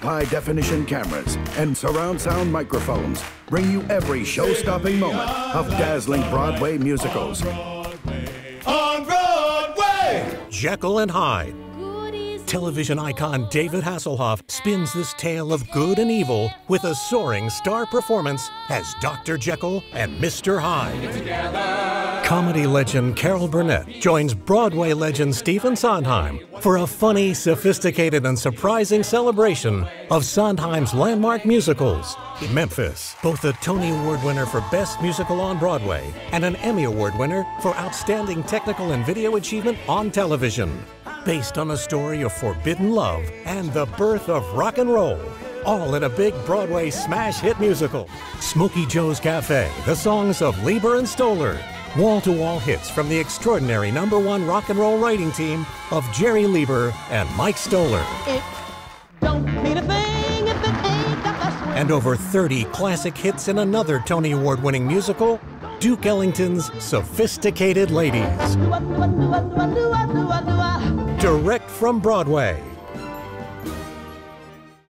high definition cameras, and surround sound microphones bring you every show stopping moment of dazzling Broadway musicals. On Broadway! Jekyll and Hyde. Television icon David Hasselhoff spins this tale of good and evil with a soaring star performance as Dr. Jekyll and Mr. Hyde. Comedy legend Carol Burnett joins Broadway legend Stephen Sondheim for a funny, sophisticated, and surprising celebration of Sondheim's landmark musicals. Memphis, both a Tony Award winner for Best Musical on Broadway and an Emmy Award winner for Outstanding Technical and Video Achievement on Television based on a story of forbidden love and the birth of rock and roll. All in a big Broadway smash hit musical. Smokey Joe's Cafe, the songs of Leiber and Stoller. Wall to wall hits from the extraordinary number one rock and roll writing team of Jerry Leiber and Mike Stoller. It don't mean a thing if it ain't got the swing. And over 30 classic hits in another Tony Award winning musical, Duke Ellington's Sophisticated Ladies. Direct from Broadway.